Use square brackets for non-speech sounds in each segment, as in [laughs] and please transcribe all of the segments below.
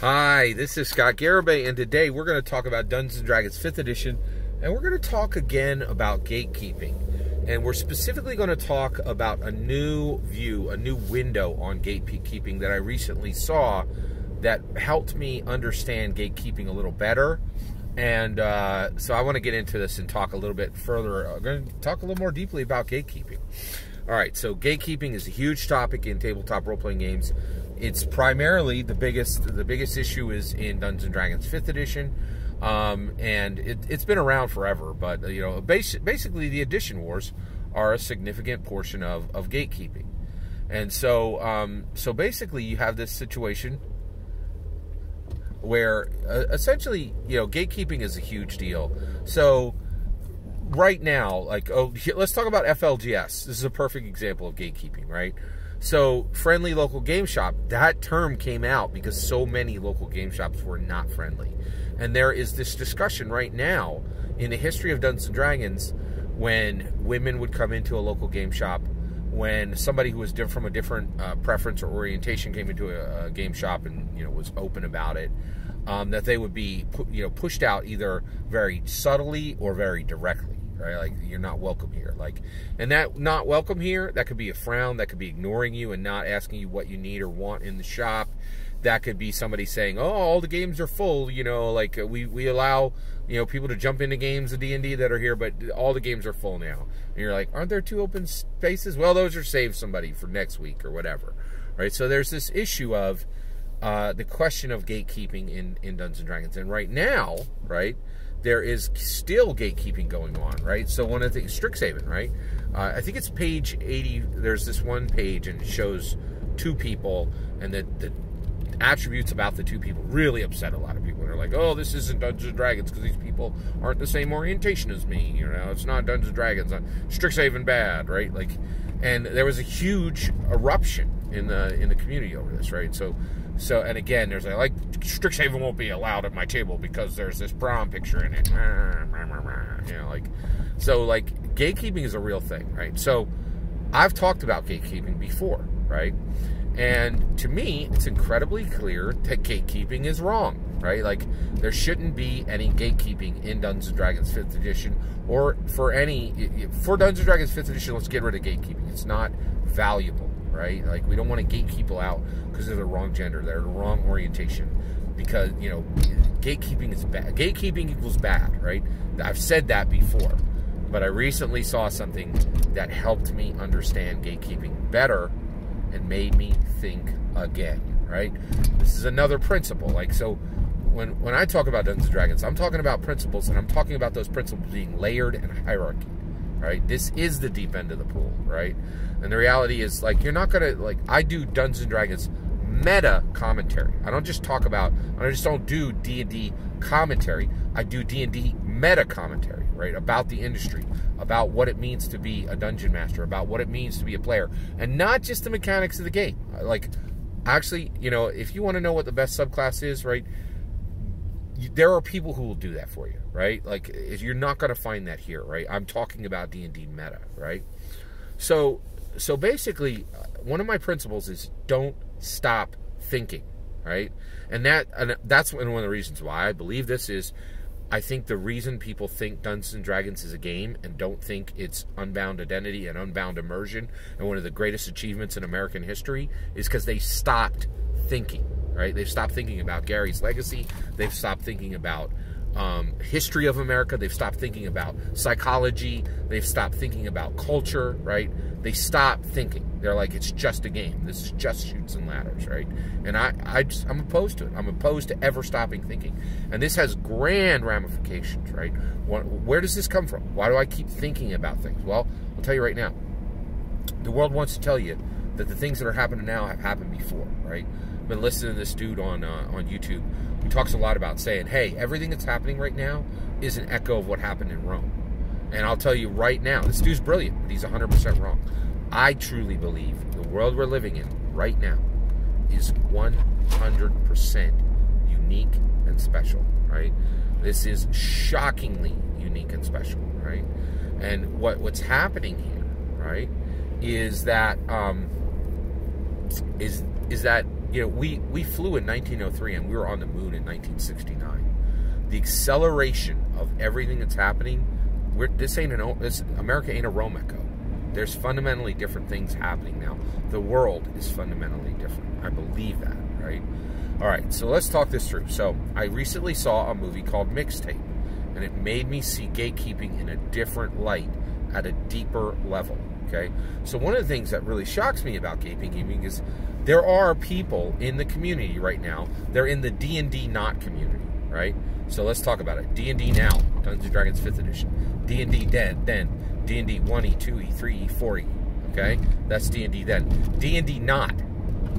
Hi, this is Scott Garibay, and today we're going to talk about Dungeons & Dragons 5th Edition, and we're going to talk again about gatekeeping. And we're specifically going to talk about a new view, a new window on gatekeeping that I recently saw that helped me understand gatekeeping a little better. And uh, so I want to get into this and talk a little bit further. I'm going to talk a little more deeply about gatekeeping. All right, so gatekeeping is a huge topic in tabletop role-playing games. It's primarily the biggest the biggest issue is in Dungeons and Dragons Fifth Edition, um, and it, has been around forever. But you know, basic, basically the edition wars are a significant portion of, of gatekeeping, and so um, so basically you have this situation where uh, essentially you know gatekeeping is a huge deal. So right now, like, oh, let's talk about FLGS. This is a perfect example of gatekeeping, right? So, friendly local game shop, that term came out because so many local game shops were not friendly. And there is this discussion right now in the history of Dungeons and Dragons when women would come into a local game shop, when somebody who was from a different uh, preference or orientation came into a, a, game shop and you know was open about it, um, that they would be you know pushed out either very subtly or very directly right? Like you're not welcome here. Like, and that not welcome here, that could be a frown, that could be ignoring you and not asking you what you need or want in the shop. That could be somebody saying, "Oh, all the games are full." You know, like uh, we we allow you know people to jump into games of D and D that are here, but all the games are full now. And you're like, "Aren't there two open spaces?" Well, those are saved somebody for next week or whatever, right? So there's this issue of uh, the question of gatekeeping in in Dungeons and Dragons, and right now, right there is still gatekeeping going on, right? So one of the things, Strixhaven, right? Uh, I think it's page 80. There's this one page and it shows two people and the, the attributes about the two people really upset a lot of people. They're like, oh, this isn't Dungeons and Dragons because these people aren't the same orientation as me. You know, it's not Dungeons and Dragons. Strixhaven bad, right? Like, and there was a huge eruption in the in the community over this, right? So so, and again, there's a, like, Strixhaven won't be allowed at my table because there's this prom picture in it. [laughs] You know, like, so, like, gatekeeping is a real thing, right? So, I've talked about gatekeeping before, right? And to me, it's incredibly clear that gatekeeping is wrong, right? Like, there shouldn't be any gatekeeping in Dungeons and Dragons 5th edition or for any, for Dungeons and Dragons 5th edition, let's get rid of gatekeeping. It's not valuable right? Like we don't want to gate people out because they're the wrong gender, they're the wrong orientation. Because you know, gatekeeping is bad. Gatekeeping equals bad, right? I've said that before, but I recently saw something that helped me understand gatekeeping better and made me think again. Right? This is another principle. Like so, when when I talk about Dungeons and Dragons, I'm talking about principles, and I'm talking about those principles being layered and hierarchy right? This is the deep end of the pool, right? And the reality is, like, you're not gonna like. I do Dungeons and Dragons meta commentary. I don't just talk about. I just don't do D and D commentary. I do D and D meta commentary, right? About the industry, about what it means to be a dungeon master, about what it means to be a player, and not just the mechanics of the game. Like, actually, you know, if you want to know what the best subclass is, right? There are people who will do that for you, right? Like you're not going to find that here, right? I'm talking about D&D meta, right? So so basically uh, one of my principles is don't stop thinking, right? And that and that's one of the reasons why I believe this is I think the reason people think Dungeons and Dragons is a game and don't think it's unbound identity and unbound immersion and one of the greatest achievements in American history is because they stopped thinking right? They've stopped thinking about Gary's legacy. They've stopped thinking about um, history of America. They've stopped thinking about psychology. They've stopped thinking about culture, right? They stop thinking. They're like, it's just a game. This is just Chutes and Ladders, right? And I, I just, I'm opposed to it. I'm opposed to ever stopping thinking. And this has grand ramifications, right? Where does this come from? Why do I keep thinking about things? Well, I'll tell you right now. The world wants to tell you that the things that are happening now have happened before, right? Been listening to this dude on uh, on YouTube who talks a lot about saying, "Hey, everything that's happening right now is an echo of what happened in Rome." And I'll tell you right now, this dude's brilliant, but he's 100% wrong. I truly believe the world we're living in right now is 100% unique and special, right? This is shockingly unique and special, right? And what what's happening here, right, is that um, is is that you know, we we flew in 1903 and we were on the moon in 1969. The acceleration of everything that's happening. We're, this ain't an this America ain't a Romeco. There's fundamentally different things happening now. The world is fundamentally different. I believe that, right? All right, so let's talk this through. So I recently saw a movie called Mixtape, and it made me see gatekeeping in a different light, at a deeper level. Okay, so one of the things that really shocks me about gatekeeping is there are people in the community right now. They're in the D and D not community, right? So let's talk about it. D and D now, Dungeons and Dragons Fifth Edition. D and D then, then D and D one E, two E, three E, four E. Okay, that's D and D then. D and D not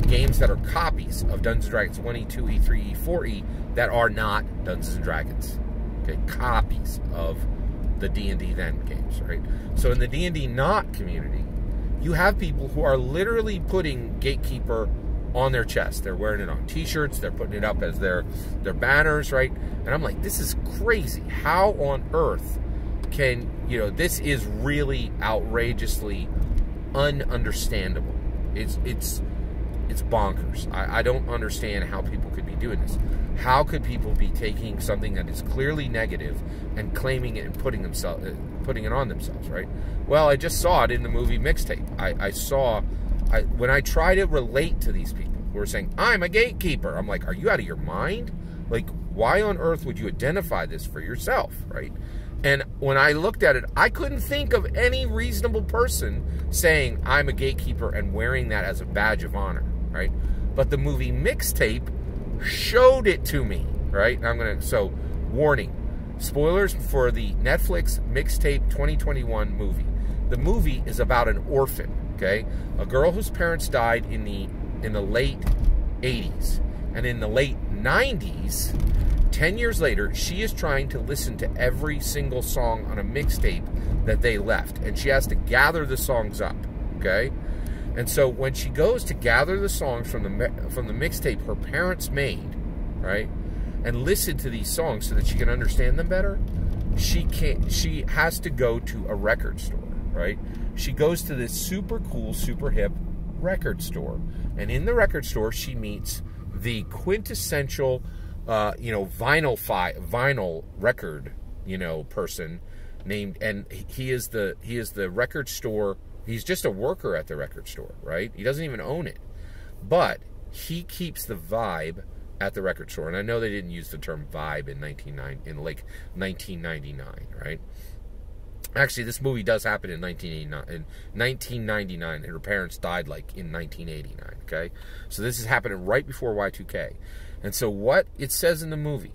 games that are copies of Dungeons and Dragons 1E, 2E, 3E, 4E that are not Dungeons and Dragons. Okay, copies of the D&D then games, right? So in the D&D not community, you have people who are literally putting Gatekeeper on their chest. They're wearing it on t-shirts, they're putting it up as their their banners, right? And I'm like, this is crazy. How on earth can, you know, this is really outrageously ununderstandable. It's it's it's bonkers. I, I, don't understand how people could be doing this. How could people be taking something that is clearly negative and claiming it and putting themselves, putting it on themselves, right? Well, I just saw it in the movie Mixtape. I, I saw, I, when I try to relate to these people who are saying, I'm a gatekeeper, I'm like, are you out of your mind? Like, why on earth would you identify this for yourself, right? And when I looked at it, I couldn't think of any reasonable person saying, I'm a gatekeeper and wearing that as a badge of honor right? But the movie Mixtape showed it to me, right? I'm going to, so warning, spoilers for the Netflix Mixtape 2021 movie. The movie is about an orphan, okay? A girl whose parents died in the in the late 80s. And in the late 90s, 10 years later, she is trying to listen to every single song on a mixtape that they left. And she has to gather the songs up, okay? And so when she goes to gather the songs from the from the mixtape her parents made, right, and listen to these songs so that she can understand them better, she can't. She has to go to a record store, right? She goes to this super cool, super hip record store, and in the record store she meets the quintessential, uh, you know, vinyl fi- vinyl record, you know, person named, and he is the he is the record store He's just a worker at the record store, right? He doesn't even own it. But he keeps the vibe at the record store. And I know they didn't use the term vibe in 1990, in like 1999, right? Actually, this movie does happen in 1989, in 1999, and her parents died like in 1989. Okay, so this is happening right before Y2K, and so what it says in the movie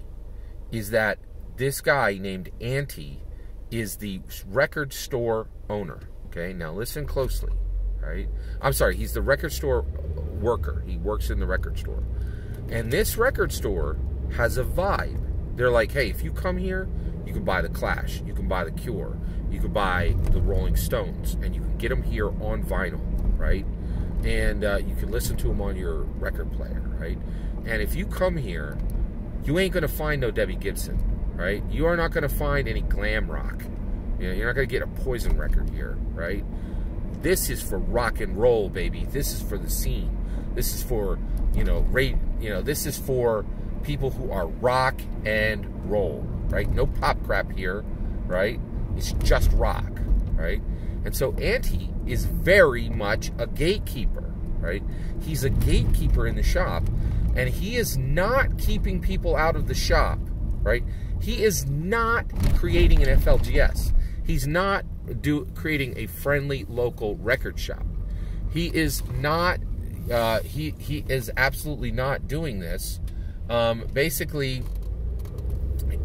is that this guy named Anti is the record store owner. Okay, now listen closely. Right? I'm sorry, he's the record store worker. He works in the record store. And this record store has a vibe. They're like, hey, if you come here, you can buy The Clash, you can buy The Cure, you can buy The Rolling Stones, and you can get them here on vinyl, right? And uh, you can listen to them on your record player, right? And if you come here, you ain't gonna find no Debbie Gibson, right? You are not gonna find any glam rock. You know, you're not going to get a Poison record here, right? This is for rock and roll, baby. This is for the scene. This is for, you know, rate, you know, this is for people who are rock and roll, right? No pop crap here, right? It's just rock, right? And so Anti is very much a gatekeeper, right? He's a gatekeeper in the shop, and he is not keeping people out of the shop, right? He is not creating an FLGS. He's not do creating a friendly local record shop. He is not. Uh, he he is absolutely not doing this. Um, basically,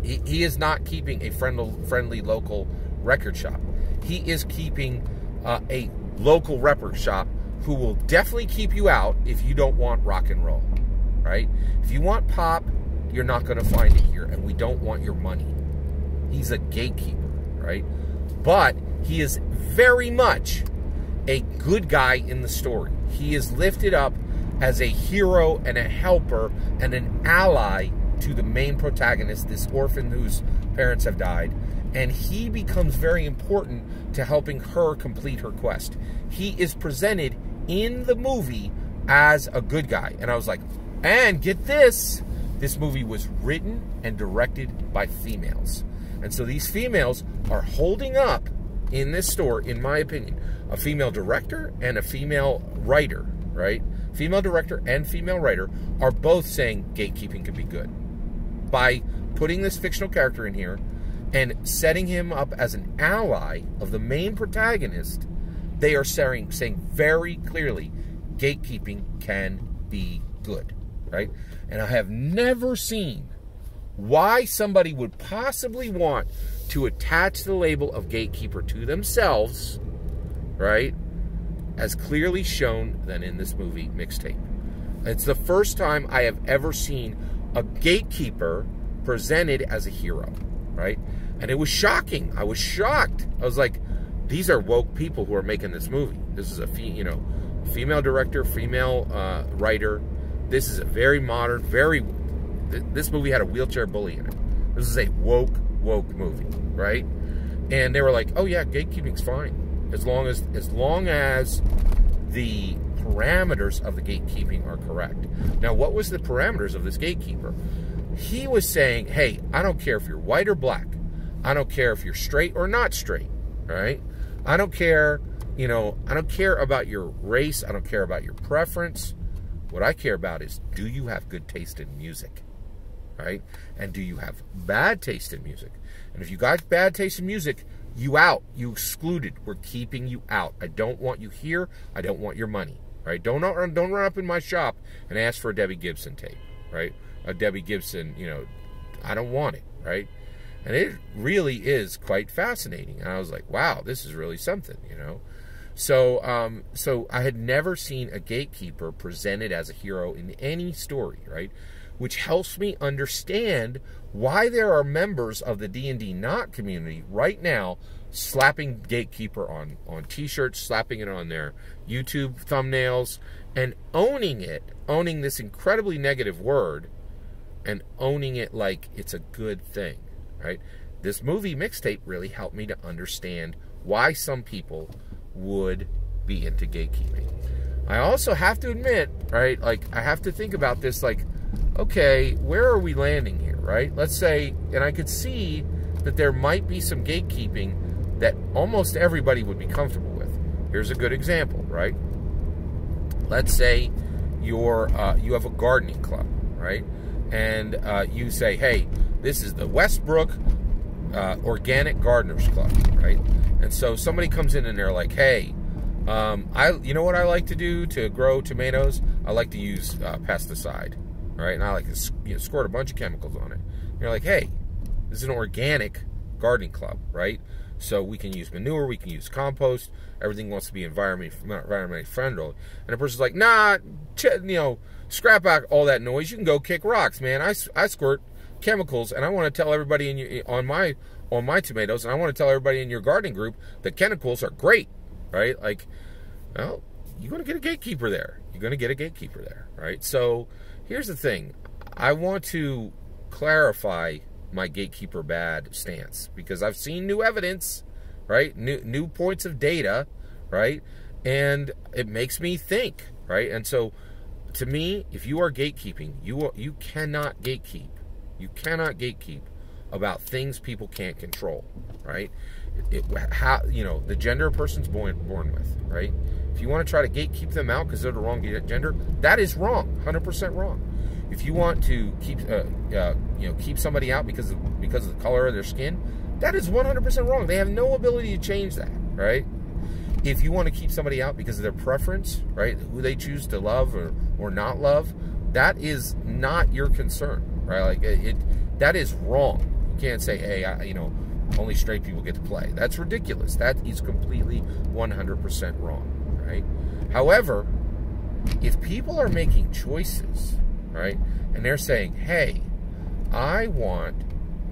he, he is not keeping a friendly friendly local record shop. He is keeping uh, a local record shop who will definitely keep you out if you don't want rock and roll, right? If you want pop, you're not going to find it here, and we don't want your money. He's a gatekeeper, right? But he is very much a good guy in the story. He is lifted up as a hero and a helper and an ally to the main protagonist, this orphan whose parents have died. And he becomes very important to helping her complete her quest. He is presented in the movie as a good guy. And I was like, and get this, this movie was written and directed by females. And so these females are holding up in this store, in my opinion, a female director and a female writer, right? Female director and female writer are both saying gatekeeping can be good. By putting this fictional character in here and setting him up as an ally of the main protagonist, they are saying, saying very clearly gatekeeping can be good, right? And I have never seen why somebody would possibly want to attach the label of gatekeeper to themselves, right? As clearly shown than in this movie mixtape. It's the first time I have ever seen a gatekeeper presented as a hero, right? And it was shocking. I was shocked. I was like, these are woke people who are making this movie. This is a you know, female director, female uh, writer. This is a very modern, very. This movie had a wheelchair bully in it. This is a woke, woke movie, right? And they were like, "Oh yeah, gatekeeping's fine, as long as as long as the parameters of the gatekeeping are correct." Now, what was the parameters of this gatekeeper? He was saying, "Hey, I don't care if you're white or black. I don't care if you're straight or not straight. Right? I don't care." you know, I don't care about your race. I don't care about your preference. What I care about is do you have good taste in music? Right? And do you have bad taste in music? And if you got bad taste in music, you out. You excluded. We're keeping you out. I don't want you here. I don't want your money. Right? Don't don't run up in my shop and ask for a Debbie Gibson tape. Right? A Debbie Gibson. You know, I don't want it. Right? And it really is quite fascinating. And I was like, wow, this is really something. You know. So, um, so I had never seen a gatekeeper presented as a hero in any story, right? Which helps me understand why there are members of the D&D not community right now slapping gatekeeper on on t-shirts, slapping it on their YouTube thumbnails and owning it, owning this incredibly negative word and owning it like it's a good thing, right? This movie mixtape really helped me to understand why some people would be into gatekeeping. I also have to admit, right, like I have to think about this like, okay, where are we landing here, right? Let's say, and I could see that there might be some gatekeeping that almost everybody would be comfortable with. Here's a good example, right? Let's say you're uh, you have a gardening club, right? And uh, you say, hey, this is the Westbrook uh, Organic Gardeners Club, right? And so somebody comes in and they're like, "Hey, um, I, you know what I like to do to grow tomatoes? I like to use uh, pesticide, right? And I like you know, squirt a bunch of chemicals on it." And you're like, "Hey, this is an organic gardening club, right? So we can use manure, we can use compost. Everything wants to be environmentally environmentally friendly." And the person's like, "Nah, you know, scrap out all that noise. You can go kick rocks, man. I, I squirt chemicals, and I want to tell everybody in your, on my on my tomatoes, and I want to tell everybody in your gardening group that chemicals are great, right? Like, well, you're going to get a gatekeeper there. You're going to get a gatekeeper there, right? So here's the thing. I want to clarify my gatekeeper bad stance because I've seen new evidence, right? New new points of data, right? And it makes me think, right? And so to me, if you are gatekeeping, you are, you cannot gatekeep. You cannot gatekeep about things people can't control, right? It, how you know the gender a person's born born with, right? If you want to try to gatekeep them out because they're the wrong gender, that is wrong, hundred percent wrong. If you want to keep uh, uh, you know keep somebody out because of because of the color of their skin, that is one hundred percent wrong. They have no ability to change that, right? If you want to keep somebody out because of their preference, right, who they choose to love or, or not love, that is not your concern, right? Like it, it that is wrong You can't say, hey, I, you know, only straight people get to play. That's ridiculous. That is completely 100% wrong, right? However, if people are making choices, right, and they're saying, hey, I want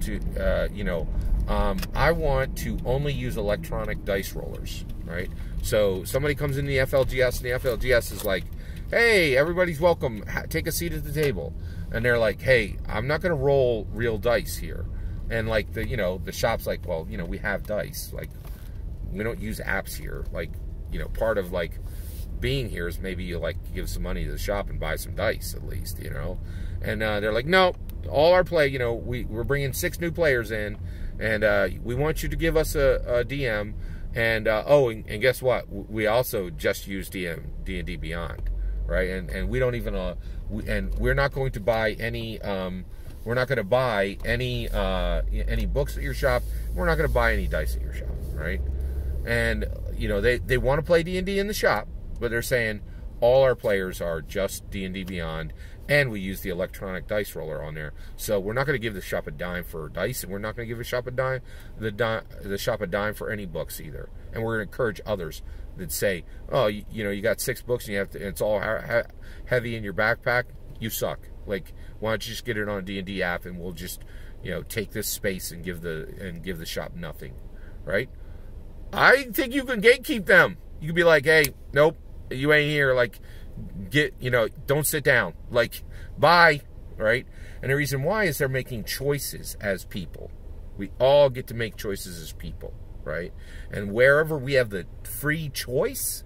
to, uh, you know, um, I want to only use electronic dice rollers, right? So somebody comes in the FLGS and the FLGS is like, hey, everybody's welcome. take a seat at the table. And they're like, hey, I'm not going to roll real dice here. And like the you know the shop's like, well, you know, we have dice. Like we don't use apps here. Like you know, part of like being here is maybe you like give some money to the shop and buy some dice at least, you know. And uh, they're like, no, all our play, you know, we we're bringing six new players in, and uh, we want you to give us a, a DM. And uh, oh, and, and, guess what? We also just use DM D and D Beyond, right? And and we don't even uh, we, and we're not going to buy any. Um, we're not going to buy any uh, any books at your shop. We're not going to buy any dice at your shop, right? And you know they they want to play D and D in the shop, but they're saying all our players are just D and D Beyond, and we use the electronic dice roller on there. So we're not going to give the shop a dime for dice, and we're not going to give the shop a dime the di- the shop a dime for any books either. And we're going to encourage others that say, "Oh, you, you, know, you got six books and you have to, and it's all heavy in your backpack. You suck. Like, why don't you just get it on d and D app, and we'll just, you know, take this space and give the and give the shop nothing, right? I think you can gatekeep them. You can be like, "Hey, nope, you ain't here." Like get you know don't sit down like bye right and the reason why is they're making choices as people we all get to make choices as people right and wherever we have the free choice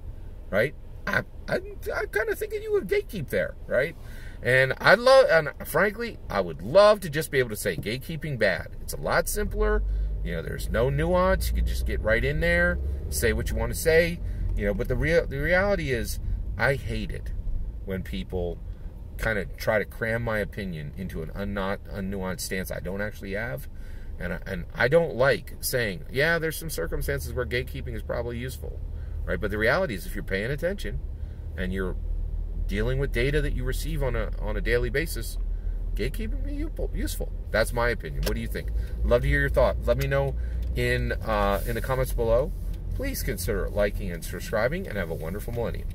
right i i, I kind of thinking you would gatekeep there right and i love and frankly i would love to just be able to say gatekeeping bad it's a lot simpler you know there's no nuance you can just get right in there say what you want to say you know but the real the reality is I hate it when people kind of try to cram my opinion into an unnot, unnuanced stance I don't actually have. And I, and I don't like saying, yeah, there's some circumstances where gatekeeping is probably useful, right? But the reality is, if you're paying attention and you're dealing with data that you receive on a on a daily basis, gatekeeping be useful. That's my opinion. What do you think? Love to hear your thought. Let me know in uh, in the comments below. Please consider liking and subscribing, and have a wonderful millennium.